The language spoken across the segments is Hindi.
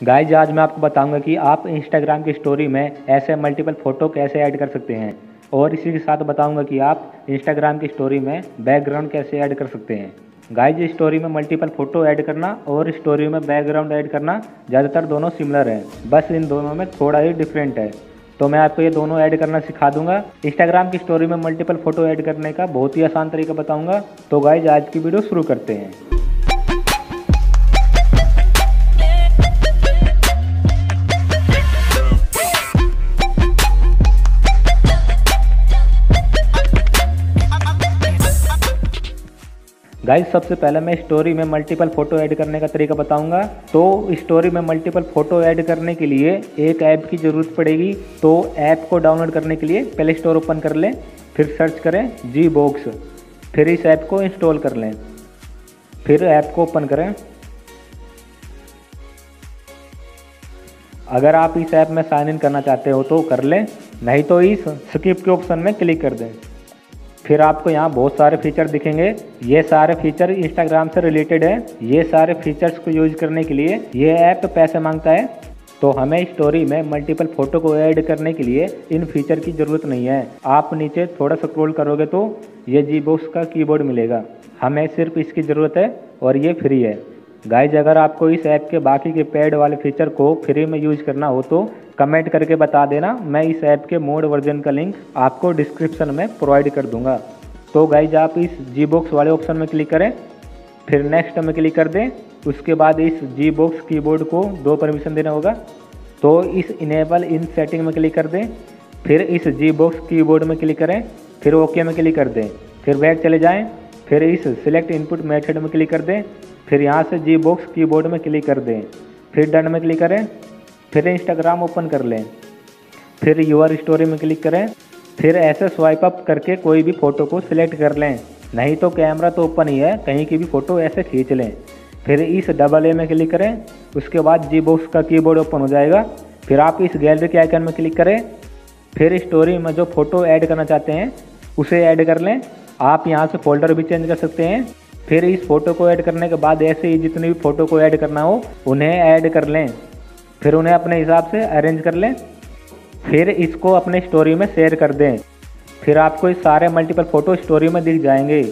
गाइज़ आज मैं आपको बताऊँगा कि आप इंस्टाग्राम की स्टोरी में ऐसे मल्टीपल फ़ोटो कैसे ऐड कर सकते हैं। और इसी के साथ बताऊँगा कि आप इंस्टाग्राम की स्टोरी में बैकग्राउंड कैसे ऐड कर सकते हैं। गाइज़ स्टोरी में मल्टीपल फ़ोटो ऐड करना और स्टोरी में बैकग्राउंड ऐड करना ज़्यादातर दोनों सिमिलर हैं। बस इन दोनों में थोड़ा ही डिफरेंट है। तो मैं आपको ये दोनों ऐड करना सिखा दूँगा। इंस्टाग्राम की स्टोरी में मल्टीपल फ़ोटो ऐड करने का बहुत ही आसान तरीका बताऊँगा। तो गाइज़ आज की वीडियो शुरू करते हैं। गाइस सबसे पहले मैं स्टोरी में मल्टीपल फ़ोटो ऐड करने का तरीका बताऊँगा। तो स्टोरी में मल्टीपल फ़ोटो ऐड करने के लिए एक ऐप की ज़रूरत पड़ेगी। तो ऐप को डाउनलोड करने के लिए प्ले स्टोर ओपन कर लें, फिर सर्च करें जी बॉक्स फिर इस ऐप को इंस्टॉल कर लें। फिर ऐप को ओपन करें। अगर आप इस ऐप में साइन इन करना चाहते हो तो कर लें, नहीं तो इस स्किप के ऑप्शन में क्लिक कर दें। फिर आपको यहाँ बहुत सारे फीचर दिखेंगे। ये सारे फीचर इंस्टाग्राम से रिलेटेड है। ये सारे फीचर्स को यूज़ करने के लिए ये ऐप पैसे माँगता है। तो हमें स्टोरी में मल्टीपल फ़ोटो को ऐड करने के लिए इन फीचर की ज़रूरत नहीं है। आप नीचे थोड़ा स्क्रॉल करोगे तो ये जी बॉक्स का कीबोर्ड मिलेगा। हमें सिर्फ़ इसकी ज़रूरत है और ये फ्री है। गाइज़ अगर आपको इस ऐप के बाकी के पेड वाले फीचर को फ्री में यूज़ करना हो तो कमेंट करके बता देना। मैं इस ऐप के मोड वर्जन का लिंक आपको डिस्क्रिप्शन में प्रोवाइड कर दूँगा। तो गाइज़ आप इस जी बॉक्स वाले ऑप्शन में क्लिक करें, फिर नेक्स्ट में क्लिक कर दें, उसके बाद इस जी बॉक्स कीबोर्ड को दो परमिशन देना होगा। तो इस इनेबल इन सेटिंग में क्लिक कर दें, फिर इस जी बॉक्स कीबोर्ड में क्लिक करें, फिर ओके में क्लिक कर दें, फिर बैक चले जाएँ। फिर इस सिलेक्ट इनपुट मेथड में क्लिक कर दें। फिर यहाँ से जी बॉक्स कीबोर्ड में क्लिक कर दें। फिर डन में क्लिक करें। फिर इंस्टाग्राम ओपन कर लें। फिर यूआर स्टोरी में क्लिक करें। फिर ऐसे स्वाइप अप करके कोई भी फ़ोटो को सिलेक्ट कर लें। नहीं तो कैमरा तो ओपन ही है, कहीं की भी फ़ोटो ऐसे खींच लें। फिर इस डबल ए में क्लिक करें। उसके बाद जी बॉक्स का कीबोर्ड ओपन हो जाएगा। फिर आप इस गैलरी के आइकन में क्लिक करें। फिर स्टोरी में जो फ़ोटो ऐड करना चाहते हैं, उसे ऐड कर लें। आप यहाँ से फोल्डर भी चेंज कर सकते हैं। फिर इस फ़ोटो को ऐड करने के बाद ऐसे ही जितनी भी फ़ोटो को ऐड करना हो, उन्हें ऐड कर लें। फिर उन्हें अपने हिसाब से अरेंज कर लें। फिर इसको अपने स्टोरी में शेयर कर दें। फिर आपको इस सारे मल्टीपल फ़ोटो स्टोरी में दिख जाएँगे।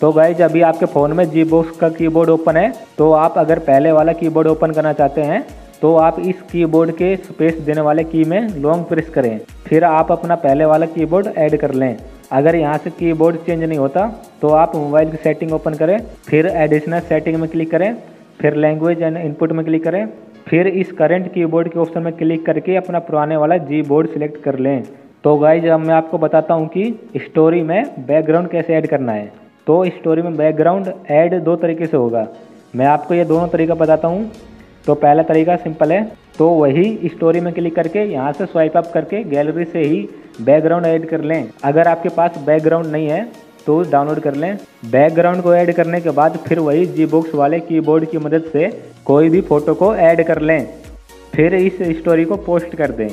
तो गाइज़ अभी आपके फ़ोन में जी बॉक्स का कीबोर्ड ओपन है। तो आप अगर पहले वाला कीबोर्ड ओपन करना चाहते हैं तो आप इस कीबोर्ड के स्पेस देने वाले की में लॉन्ग प्रेस करें। फिर आप अपना पहले वाला कीबोर्ड ऐड कर लें। अगर यहाँ से कीबोर्ड चेंज नहीं होता तो आप मोबाइल की सेटिंग ओपन करें, फिर एडिशनल सेटिंग में क्लिक करें, फिर लैंग्वेज एंड इनपुट में क्लिक करें, फिर इस करंट कीबोर्ड के ऑप्शन में क्लिक करके अपना पुराने वाला जी बोर्ड सिलेक्ट कर लें। तो गाइज़ अब मैं आपको बताता हूँ कि स्टोरी में बैकग्राउंड कैसे ऐड करना है। तो स्टोरी में बैकग्राउंड ऐड दो तरीके से होगा। मैं आपको ये दोनों तरीका बताता हूँ। तो पहला तरीका सिंपल है। तो वही स्टोरी में क्लिक करके यहाँ से स्वाइप अप करके गैलरी से ही बैकग्राउंड ऐड कर लें। अगर आपके पास बैकग्राउंड नहीं है तो डाउनलोड कर लें। बैकग्राउंड को ऐड करने के बाद फिर वही जी बॉक्स वाले कीबोर्ड की मदद से कोई भी फ़ोटो को ऐड कर लें। फिर इस स्टोरी को पोस्ट कर दें।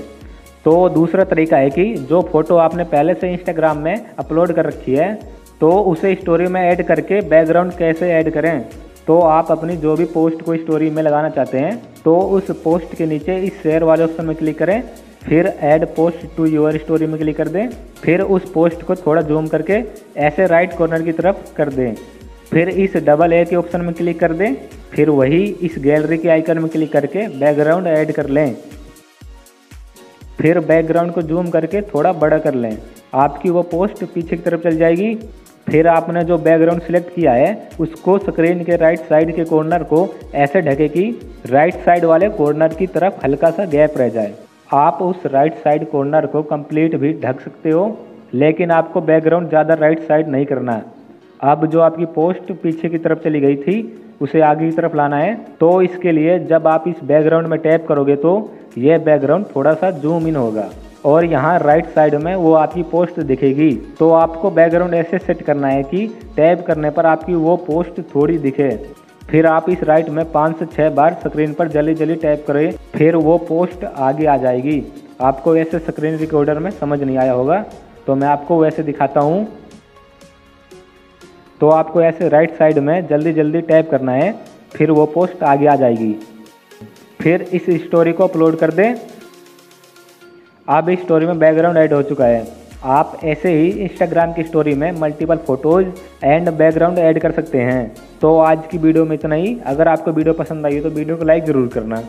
तो दूसरा तरीका है कि जो फ़ोटो आपने पहले से इंस्टाग्राम में अपलोड कर रखी है तो उसे स्टोरी में ऐड करके बैकग्राउंड कैसे ऐड करें? तो आप अपनी जो भी पोस्ट को स्टोरी में लगाना चाहते हैं तो उस पोस्ट के नीचे इस शेयर वाले ऑप्शन में क्लिक करें। फिर add post to your story में क्लिक कर दें। फिर उस पोस्ट को थोड़ा जूम करके ऐसे राइट कॉर्नर की तरफ़ कर दें। फिर इस डबल ए के ऑप्शन में क्लिक कर दें। फिर वही इस गैलरी के आइकन में क्लिक करके बैकग्राउंड ऐड कर लें। फिर बैकग्राउंड को जूम करके थोड़ा बड़ा कर लें। आपकी वो पोस्ट पीछे की तरफ़ चल जाएगी। फिर आपने जो बैकग्राउंड सिलेक्ट किया है, उसको स्क्रीन के राइट साइड के कॉर्नर को ऐसे ढके कि राइट साइड वाले कॉर्नर की तरफ़ हल्का सा गैप रह जाए। आप उस राइट साइड कॉर्नर को कंप्लीट भी ढक सकते हो, लेकिन आपको बैकग्राउंड ज़्यादा राइट साइड नहीं करना है। अब जो आपकी पोस्ट पीछे की तरफ़ चली गई थी, उसे आगे की तरफ़ लाना है। तो इसके लिए जब आप इस बैकग्राउंड में टैप करोगे तो ये बैकग्राउंड थोड़ा सा जूम इन होगा। और यहाँ राइट साइड में वो आपकी पोस्ट दिखेगी। तो आपको बैकग्राउंड ऐसे सेट करना है कि टैप करने पर आपकी वो पोस्ट थोड़ी दिखे। फिर आप इस राइट में पाँच से छः बार स्क्रीन पर जल्दी जल्दी टैप करें, फिर वो पोस्ट आगे आ जाएगी। आपको वैसे स्क्रीन रिकॉर्डर में समझ नहीं आया होगा तो मैं आपको वैसे दिखाता हूँ। तो आपको ऐसे राइट साइड में जल्दी जल्दी टैप करना है, फिर वो पोस्ट आगे आ जाएगी। फिर इस स्टोरी को अपलोड कर दें। अब इस स्टोरी में बैकग्राउंड ऐड हो चुका है। आप ऐसे ही इंस्टाग्राम की स्टोरी में multiple photos and background add कर सकते हैं। तो आज की वीडियो में इतना ही। अगर आपको वीडियो पसंद आई हो तो वीडियो को लाइक ज़रूर करना।